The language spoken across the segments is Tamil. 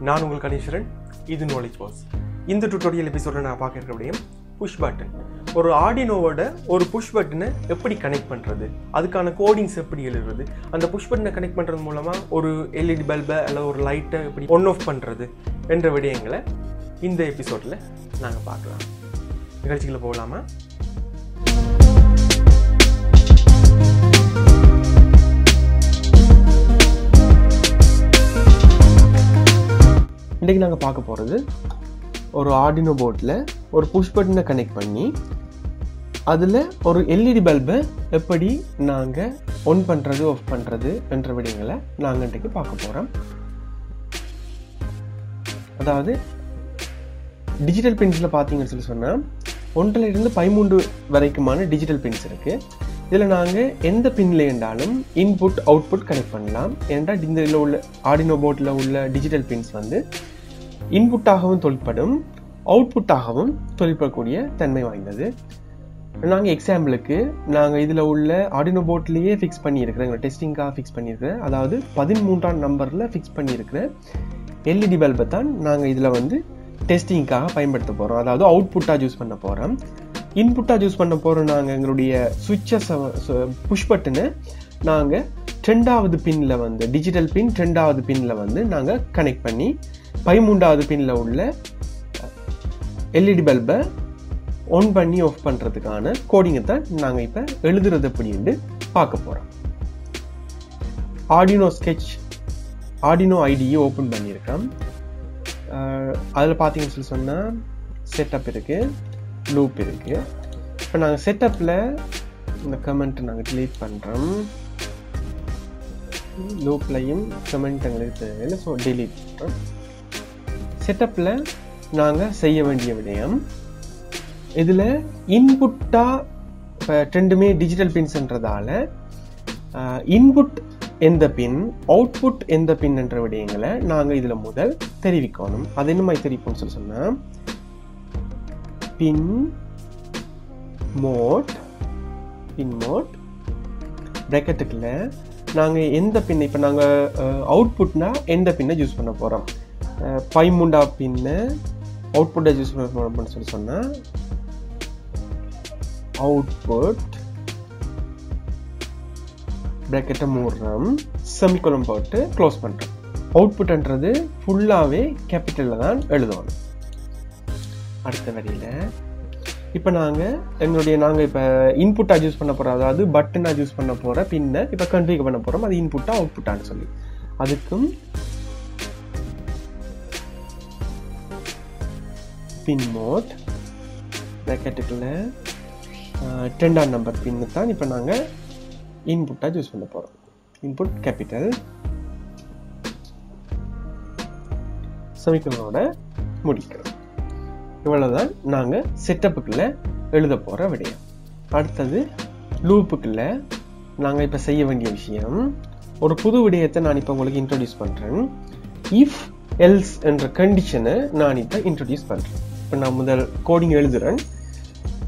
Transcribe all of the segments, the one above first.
நான் உங்கள் கணேஸ்வரன் இது நாலேஜ் பாஸ் இந்த டுட்டோரியல் எபிசோட நான் பார்க்க இருக்க விடயம் புஷ் பட்டன் ஒரு ஆடினோவோட ஒரு புஷ் பட்டனை எப்படி கனெக்ட் பண்ணுறது அதுக்கான கோடிங்ஸ் எப்படி எழுதுறது? அந்த புஷ் பட்டனை கனெக்ட் பண்ணுறது மூலமாக ஒரு எல்இடி பல்பை அல்லது ஒரு லைட்டை எப்படி ஒன் ஆஃப் பண்ணுறது என்ற விடயங்களை இந்த எபிசோடில் நாங்கள் பார்க்கலாம். நிகழ்ச்சிகளை போகலாமா? இன்றைக்கி நாங்கள் பார்க்க போகிறது ஒரு ஆர்டினோ போர்ட்டில் ஒரு புஷ் பட்டனை கனெக்ட் பண்ணி அதில் ஒரு எல்இடி பல்பை எப்படி நாங்கள் ஒன் பண்ணுறது ஆஃப் பண்ணுறது என்ற விடயங்களை நாங்கள் இன்றைக்கு பார்க்க போகிறோம் அதாவது டிஜிட்டல் பின்ஸில் பார்த்தீங்கன்னு சொல்லி சொன்னால் ஒன்றிலிருந்து பதிமூன்று வரைக்குமான டிஜிட்டல் பின்ஸ் இருக்குது இதில் நாங்கள் எந்த பின்ல இருந்தாலும் இன்புட் அவுட்புட் கனெக்ட் பண்ணலாம். ஏன்றால் இந்த இதில் உள்ள ஆடினோ போர்டில் உள்ள டிஜிட்டல் பின்ஸ் வந்து இன்புட்டாகவும் தொழிற்படும் அவுட்புட்டாகவும் தொழிற்படக்கூடிய தன்மை வாய்ந்தது. நாங்கள் எக்ஸாம்பிளுக்கு நாங்கள் இதில் உள்ள ஆடினோ போர்ட்லேயே ஃபிக்ஸ் பண்ணியிருக்கிறோம் எங்கள் டெஸ்டிங்காக ஃபிக்ஸ் பண்ணியிருக்கிறேன் அதாவது பதிமூன்றாம் நம்பரில் ஃபிக்ஸ் பண்ணியிருக்கிற எல்இடி பல்பை தான் நாங்கள் இதில் வந்து டெஸ்டிங்காக பயன்படுத்த போகிறோம் அதாவது அவுட்புட்டாக யூஸ் பண்ண போகிறோம் இன்புட்டாக யூஸ் பண்ண போகிறோம் நாங்கள் எங்களுடைய சுவிட்சஸை புஷ் பட்டுன்னு நாங்கள் ரெண்டாவது பின்னில் வந்து டிஜிட்டல் பின் ரெண்டாவது பின்னில் வந்து நாங்கள் கனெக்ட் பண்ணி பதிமூன்றாவது பின்னில் உள்ள எல்இடி பல்பை ஆன் பண்ணி ஆஃப் பண்ணுறதுக்கான கோடிங்கை தான் நாங்கள் இப்போ எழுதுறது அப்படின்ட்டு பார்க்க போகிறோம் ஆடினோ ஸ்கெட்ச் ஆடினோ ஐடியை ஓப்பன் பண்ணியிருக்கோம். அதில் பார்த்தீங்கன்னு சொல்லி சொன்னால் செட்டப் இருக்குது லூப் இருக்குது இப்போ நாங்கள் செட்டப்பில் இந்த கமெண்ட்டை நாங்கள் டிலீட் பண்ணுறோம் லூப்லையும் கமெண்ட் எங்களுக்கு தேவையில்லை ஸோ டிலீட் பண்ணுறோம் செட்டப்பில் நாங்கள் செய்ய வேண்டிய விடயம் இதில் இன்புட்டாக இப்போ ரெண்டுமே டிஜிட்டல் பின்ஸ்ன்றதால இன்புட் எந்த பின் அவுட்புட் எந்த பின் என்ற விடயங்களை நாங்கள் இதில் முதல் தெரிவிக்கணும். அது என்ன மாதிரி தெரிவிப்போம்னு சொல்லி சொன்னால் பின் மோட் பின் மோட் ப்ராக்கெட்டுக்குள்ள நாங்கள் எந்த பின் இப்போ நாங்கள் அவுட்புட்னா எந்த பின்னை யூஸ் பண்ண போகிறோம் பைமுண்டா பின்னு அவுட்புட்டை யூஸ் பண்ண போகிறோம்னு சொல்லி சொன்னால் அவுட்புட் ப்ராக்கெட்டை மூடுறோம் செமிக்குளம் போட்டு க்ளோஸ் பண்ணுறோம் அவுட்புட்ன்றது ஃபுல்லாகவே கேபிட்டலில் தான் எழுதணும் அடுத்த வரியில். இப்போ நாங்கள் என்னுடைய நாங்கள் இப்போ இன்புட்டாக யூஸ் பண்ண போகிறோம் அதாவது பட்டனாக யூஸ் பண்ண போகிற பின்னை இப்போ கன்ஃபிகர் பண்ண போகிறோம் அது இன்புட்டாக அவுட்புட்டான்னு சொல்லி. அதுக்கும் பின் மோட் பேக்கெட்டுக்குள்ள டெண்டாம் நம்பர் பின்னு தான் இப்போ நாங்கள் இன்புட்டாக யூஸ் பண்ண போகிறோம் இன்புட் கேபிட்டல் செமிக்கலோட முடிக்கிறோம். இவ்வளோதான் நாங்கள் செட்டப்புக்குள்ளே எழுத போகிற விடயம். அடுத்தது லூப்புக்குள்ளே நாங்கள் இப்போ செய்ய வேண்டிய விஷயம் ஒரு புது விடயத்தை நான் இப்போ உங்களுக்கு இன்ட்ரடியூஸ் பண்ணுறேன் இஃப் எல்ஸ் என்ற கண்டிஷனை நான் இப்போ இன்ட்ரடியூஸ் பண்ணுறேன் இப்போ நான் முதல் கோடிங் எழுதுகிறேன்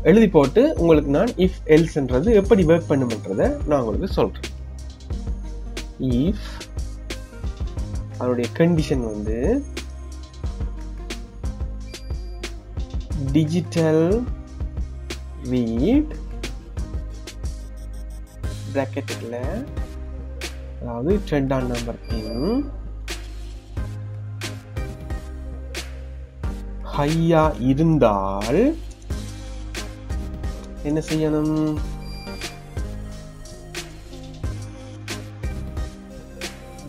எழுதி போட்டு உங்களுக்கு நான் இஃப் எல்ஸ்ன்றது எப்படி ஒர்க் பண்ணுமன்றதை நான் உங்களுக்கு சொல்கிறேன் இஃப் அதனுடைய கண்டிஷன் வந்து டிஜிட்டல் ரீட் ப்ராக்கெட்டில் அதாவது ரெண்டாம் நம்பர் பின் ஹையா இருந்தால் என்ன செய்யணும்?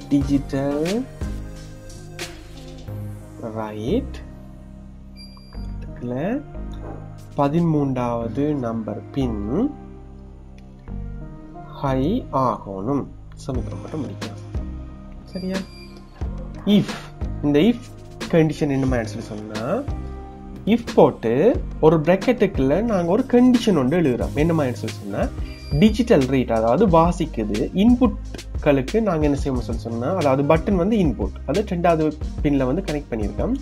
டிஜிட்டல் ரைட் பதிமூன்றாவது நம்பர் பின் ஹை ஆகணும். சமீபப்பட்டு முடிக்கலாம். சரியா? இஃப் இந்த இஃப் கண்டிஷன் என்ன மாதிரி சொன்னால் இஃப் போட்டு ஒரு ப்ராக்கெட்டுக்குள்ள நாங்கள் ஒரு கண்டிஷன் ஒன்று எழுதுகிறோம் என்ன மாதிரி சொன்னால் டிஜிட்டல் ரேட் அதாவது வாசிக்குது இன்புட்களுக்கு நாங்கள் என்ன செய்யணும் சொல்லி சொன்னால் அதாவது பட்டன் வந்து இன்புட் அது ரெண்டாவது பின்ல வந்து கனெக்ட் பண்ணியிருக்கோம்.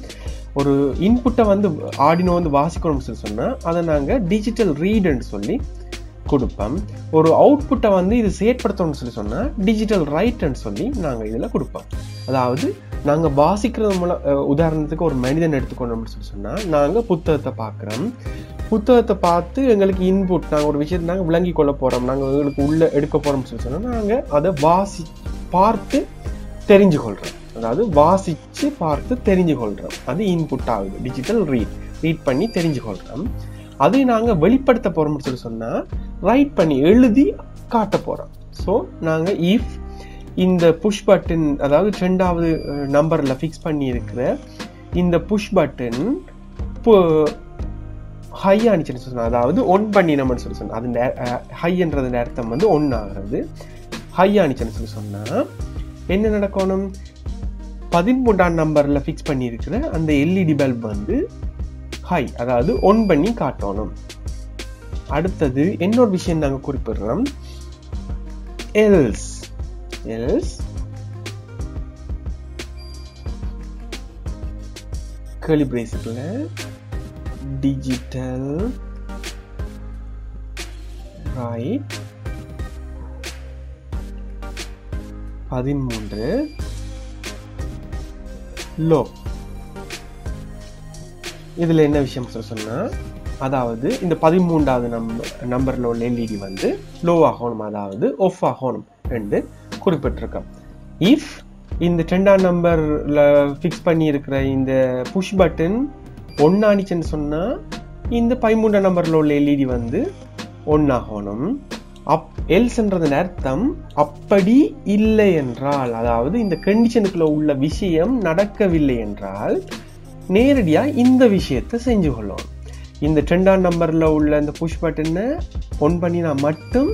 ஒரு இன்புட்டை வந்து ஆடினோ வந்து வாசிக்கணும்னு சொல்லி சொன்னால் அதை நாங்கள் டிஜிட்டல் ரீடுன்னு சொல்லி கொடுப்போம். ஒரு அவுட்புட்டை வந்து இது செயற்படுத்தணும்னு சொல்லி சொன்னால் டிஜிட்டல் ரைட்டுன்னு சொல்லி நாங்கள் இதில் கொடுப்போம். அதாவது நாங்கள் வாசிக்கிறது மூலம் உதாரணத்துக்கு ஒரு மனிதன் எடுத்துக்கொண்டோம்னு சொல்லி சொன்னால் நாங்கள் புத்தகத்தை பார்க்குறோம். புத்தகத்தை பார்த்து எங்களுக்கு இன்புட் நாங்கள் ஒரு விஷயத்தை நாங்கள் விளங்கி கொள்ள போகிறோம் நாங்கள் எங்களுக்கு உள்ளே எடுக்க போகிறோம்னு சொல்லி சொன்னால் நாங்கள் அதை வாசி பார்த்து தெரிஞ்சு கொள்கிறோம் அதாவது வாசித்து பார்த்து தெரிஞ்சு கொள்கிறோம் அது இன்புட் ஆகுது. டிஜிட்டல் ரீட் ரீட் பண்ணி தெரிஞ்சு கொள்கிறோம் அதை நாங்கள் வெளிப்படுத்த போகிறோம்னு சொல்லி சொன்னால் ரைட் பண்ணி எழுதி காட்ட போகிறோம் ஸோ நாங்கள் இஃப் இந்த புஷ் பட்டன் அதாவது ரெண்டாவது நம்பரில் ஃபிக்ஸ் பண்ணி இருக்கிற இந்த புஷ் பட்டன் ஹை ஆனிச்சுன்னு சொன்னால் அதாவது ஒன் பண்ணினோம்னு சொல்லி சொன்னால் அது ஹைன்றது அர்த்தம் வந்து ஒன் ஆகிறது. ஹை ஆனிச்சுன்னு சொல்லி சொன்னால் என்ன நடக்கணும்? பதிமூன்றாம் நம்பரில் ஃபிக்ஸ் பண்ணியிருக்கிற அந்த எல்இடி பல்ப் வந்து ஹை அதாவது ஒன் பண்ணி காட்டணும். அடுத்தது இன்னொரு விஷயம் நாங்கள் குறிப்பிடுறோம். எல்ஸ் எல்ஸ் கேர்லி பிரேசிக்கில் டிஜிட்டல் ரைட் பதிமூன்று. லோ. இதில் என்ன விஷயம் சொல்ல சொன்னால் அதாவது இந்த பதிமூன்றாவது நம்பர் நம்பரில் உள்ள எல்இடி வந்து லோ ஆகணும் அதாவது ஒஃப் ஆகணும் என்று குறிப்பிட்டிருக்கோம். இஃப் இந்த ரெண்டாம் நம்பரில் ஃபிக்ஸ் பண்ணியிருக்கிற இந்த புஷ் பட்டன் ஒன்னானிச்சுன்னு சொன்னால் இந்த பதிமூன்றாம் நம்பரில் உள்ள எல்இடி வந்து ஒன்றாகணும் அப் எல்ஸ்ன்றதன் அர்த்தம் அப்படி இல்லை என்றால் அதாவது இந்த கண்டிஷனுக்குள்ள உள்ள விஷயம் நடக்கவில்லை என்றால் நேரடியாக இந்த விஷயத்தை செஞ்சு கொள்ளும் இந்த ரெண்டாம் நம்பரில் உள்ள இந்த புஷ் பட்டனை ஒன் பண்ணினா மட்டும்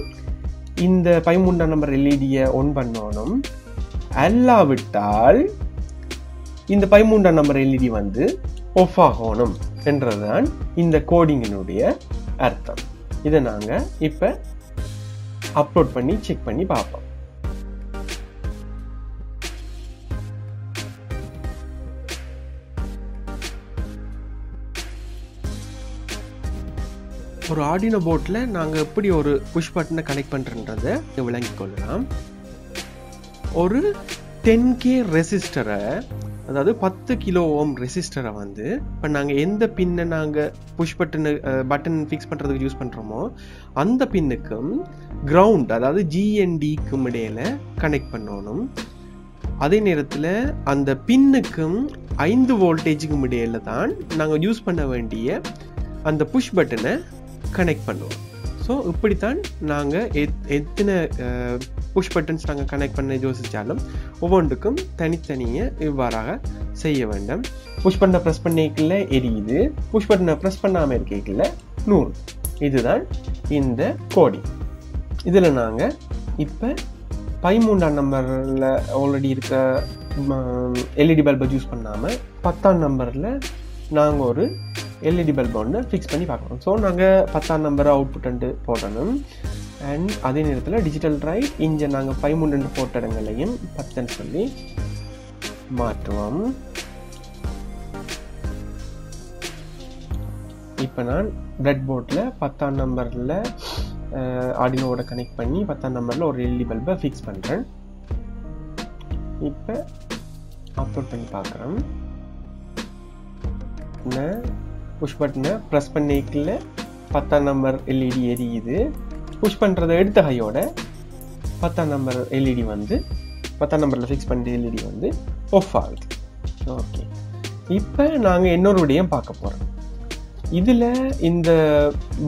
இந்த பதிமூன்றாம் நம்பர் எல்இடியை ஒன் பண்ணணும் அல்லாவிட்டால் இந்த பதிமூன்றாம் நம்பர் எல்இடி வந்து ஒஃப் ஆகணும் என்றதுதான் இந்த கோடிங்கினுடைய அர்த்தம். இதை நாங்கள் இப்போ அப்லோட் பண்ணி செக் பண்ணி பார்ப்போம். ஒரு ஆடினோ போட்டில் நாங்கள் எப்படி ஒரு புஷ் பட்டனை கனெக்ட் பண்ணுறன்றதை விளங்கிக் கொள்ளலாம். ஒரு டென் கே ரெசிஸ்டரை அதாவது பத்து கிலோ ஓம் ரெசிஸ்டரை வந்து இப்போ நாங்கள் எந்த பின்னை நாங்கள் புஷ் பட்டனு பட்டன் ஃபிக்ஸ் பண்ணுறதுக்கு யூஸ் பண்ணுறோமோ அந்த பின்னுக்கும் கிரவுண்ட் அதாவது ஜிஎன்டிக்கும் இடையில கனெக்ட் பண்ணணும். அதே நேரத்தில் அந்த பின்னுக்கும் ஐந்து வோல்டேஜுக்கும் இடையில தான் நாங்கள் யூஸ் பண்ண வேண்டிய அந்த புஷ் பட்டனை கனெக்ட் பண்ணுவோம். ஸோ இப்படித்தான் நாங்கள் எத் எத்தனை புஷ் பட்டன்ஸ் நாங்கள் கனெக்ட் பண்ண யோசித்தாலும் ஒவ்வொன்றுக்கும் தனித்தனியாக இவ்வாறாக செய்ய வேண்டும். புஷ் பட்டனை ப்ரெஸ் பண்ணிக்கல எரியுது. புஷ் பட்டனை ப்ரெஸ் பண்ணாமல் இருக்கல நூறு. இதுதான் இந்த கோடி இதில் நாங்கள் இப்போ பதிமூன்றாம் நம்பரில் ஆல்ரெடி இருக்க எல்இடி பல்பை யூஸ் பண்ணாமல் பத்தாம் நம்பரில் நாங்கள் ஒரு எல்இடி பல்பு ஒன்று ஃபிக்ஸ் பண்ணி பார்க்குறோம் ஸோ நாங்கள் பத்தாம் நம்பர் அவுட்புட் ரெண்டு போடணும். அண்ட் அதே நேரத்தில் டிஜிட்டல் ரைட் இங்கே நாங்கள் பதிமூணு ரெண்டு போட்ட இடங்களையும் பத்துன்னு சொல்லி மாற்றுவோம். இப்போ நான் பிரெட் போர்டில் பத்தாம் நம்பரில் ஆடினோவோட கனெக்ட் பண்ணி பத்தாம் நம்பரில் ஒரு எல்இடி பல்பை ஃபிக்ஸ் பண்ணுறேன் இப்போ அப்லோட் பண்ணி பார்க்குறேன் நான் புஷ் பட்டனை ப்ரெஸ் பண்ணிக்கல பத்தாம் நம்பர் எல்இடி எரியுது. புஷ் பண்ணுறதை எடுத்த ஹையோட பத்தாம் நம்பர் எல்இடி வந்து பத்தாம் நம்பரில் ஃபிக்ஸ் பண்ணிட்டு எல்இடி வந்து ஆஃப் ஆகுது. ஓகே இப்போ நாங்கள் இன்னொரு விடயம் பார்க்க போகிறோம் இதில் இந்த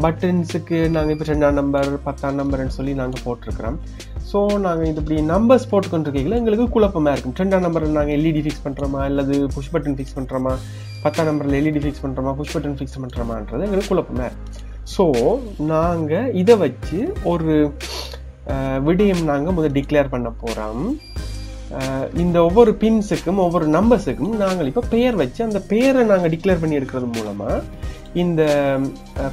பட்டன்ஸுக்கு நாங்கள் இப்போ ரெண்டாம் நம்பர் பத்தாம் நம்பர்னு சொல்லி நாங்கள் போட்டிருக்கிறோம். ஸோ நாங்கள் இது இப்படி நம்பர்ஸ் போட்டுக்கொண்டிருக்கீங்களா எங்களுக்கு குழப்பமாக இருக்கும். ரெண்டாம் நம்பரில் நாங்கள் எல்இடி ஃபிக்ஸ் பண்ணுறோமா அல்லது புஷ் பட்டன் ஃபிக்ஸ் பண்ணுறோமா பத்தாம் நம்பரில் எல்இடி ஃபிக்ஸ் பண்ணுறோமா புஷ் பட்டன் ஃபிக்ஸ் பண்ணுறோமான்றது எங்களுக்கு குழப்பமாக இருக்கும். ஸோ நாங்கள் இதை வச்சு ஒரு விடயம் நாங்கள் முதல் டிக்ளேர் பண்ண போகிறோம் இந்த ஒவ்வொரு பின்ஸுக்கும் ஒவ்வொரு நம்பர்ஸுக்கும் நாங்கள் இப்போ பெயர் வச்சு அந்த பெயரை நாங்கள் டிக்ளேர் பண்ணி எடுக்கிறது மூலமாக இந்த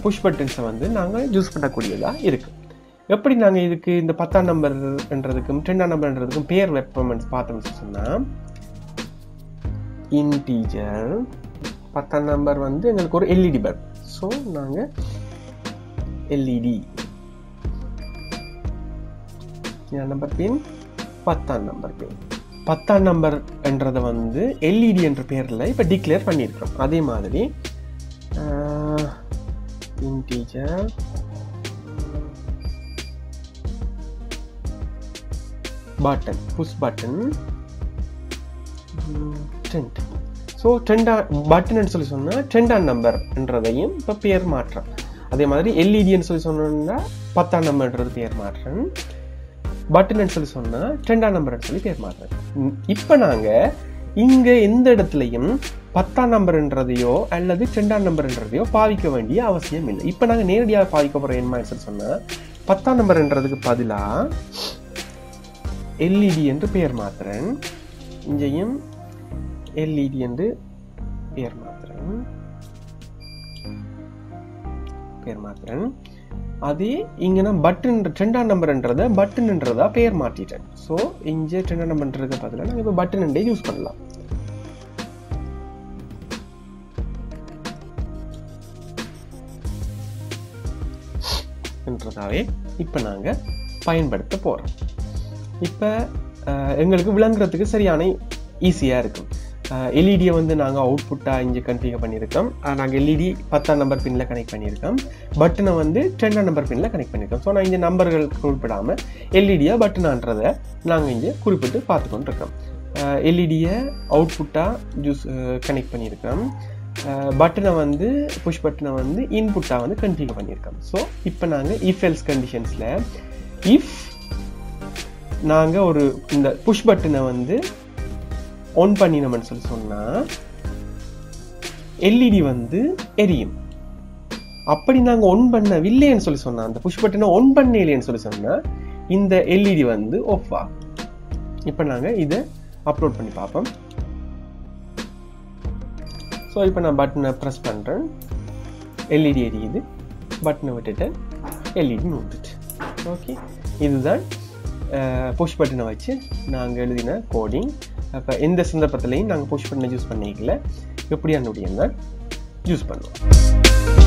புஷ் பட்டன்ஸை வந்து நாங்கள் யூஸ் பண்ணக்கூடியதாக இருக்குது எப்படி நாங்கள் இதுக்கு இந்த பத்தாம் நம்பர்ன்றதுக்கும் ரெண்டாம் நம்பர்ன்றதுக்கும் பேர் வெப்பமெண்ட்ஸ் பார்த்தோம்னு சொன்னால் இன்டீஜர் பத்தாம் நம்பர் வந்து எங்களுக்கு ஒரு எல்இடி பல்ப் ஸோ நாங்கள் எல்இடி நம்பர் பின் பத்தாம் நம்பர் பின் பத்தாம் நம்பர் என்றதை வந்து எல்இடி என்ற பேரில் இப்போ டிக்ளேர் பண்ணியிருக்கிறோம். அதே மாதிரி இன்டீஜர் பட்டன் புஷ் பட்டன் டென்ட் ஸோ டென்டா பட்டன் சொல்லி சொன்னால் டெண்டாம் நம்பர்ன்றதையும் இப்போ பேர் மாற்றம். அதே மாதிரி எல்இடின்னு சொல்லி சொன்னோம்னா பத்தாம் நம்பர்ன்றது பேர் மாற்றம். பட்டன் சொல்லி சொன்னால் டெண்டாம் நம்பர்னு சொல்லி பேர் மாற்றுறேன் இப்போ நாங்கள் இங்கே எந்த இடத்துலையும் பத்தாம் நம்பர்ன்றதையோ அல்லது ரெண்டாம் நம்பர்ன்றதையோ பாவிக்க வேண்டிய அவசியம் இல்லை. இப்போ நாங்கள் நேரடியாக பாவிக்க போகிற என்ன சொல்லி சொன்னால் பத்தாம் நம்பர்ன்றதுக்கு பதிலாக எல்இடி என்று பெயர் மாத்துறேன் இங்கேயும் எல்இடி என்று பெயர் மாத்துறேன் பேர் மாற்றுறேன் அதே இங்கே நான் பட்டுன்ற ரெண்டாம் நம்பர்ன்றத பட்டுன்றதா பேர் மாற்றிட்டேன் ஸோ இங்கே ரெண்டாம் நம்பர்ன்றதுக்கு பதிலாக நாங்கள் இப்போ பட்டன் யூஸ் பண்ணலாம். என்றதாவே இப்போ நாங்கள் பயன்படுத்த போகிறோம் இப்போ எங்களுக்கு விளங்குறதுக்கு சரியான ஈஸியாக இருக்குது எல்இடியை வந்து நாங்கள் அவுட்புட்டாக இங்கே கன்ஃபிகர் பண்ணியிருக்கோம். நாங்கள் எல்இடி பத்தாம் நம்பர் பின்னில் கனெக்ட் பண்ணியிருக்கோம். பட்டனை வந்து டென்னாம் நம்பர் பின்னில் கனெக்ட் பண்ணியிருக்கோம். ஸோ நான் இங்கே நம்பர்கள் குறிப்பிடாமல் எல்இடியாக பட்டனான்றதை நாங்கள் இங்கே குறிப்பிட்டு பார்த்து எல்இடியை அவுட்புட்டாக ஜூஸ் கனெக்ட் பண்ணியிருக்கோம். பட்டனை வந்து புஷ் பட்டனை வந்து இன்புட்டாக வந்து கன்ஃபிகர் பண்ணியிருக்கோம். ஸோ இப்போ நாங்கள் இஃப் எல்ஸ் கண்டிஷன்ஸில் இஃப் நாங்கள் ஒரு இந்த புஷ் பட்டனை வந்து ஆன் பண்ணினோம்னு சொல்லி சொன்னால் எல்இடி வந்து எரியும். அப்படி நாங்கள் ஒன் பண்ணவில்லைன்னு சொல்லி சொன்னால் அந்த புஷ் பட்டனை ஒன் பண்ணலைன்னு சொல்லி சொன்னால் இந்த எல்இடி வந்து ஆஃப் ஆகும் இப்போ நாங்கள் இதை அப்லோட் பண்ணி பார்ப்போம். ஸோ இப்போ நான் பட்டனை ப்ரெஸ் பண்ணுறேன் எல்இடி எரியுது. பட்டனை விட்டுட்டேன் எல்இடி நோட்டுட்டு ஓகே இதுதான் புஷ் பட்டனை வச்சு நாங்கள் எழுதின கோடிங் அப்போ எந்த சந்தர்ப்பத்திலையும் நாங்கள் புஷ் பண்ண யூஸ் பண்ணிக்கல எப்படியான முடியும் தான் யூஸ் பண்ணுவோம்.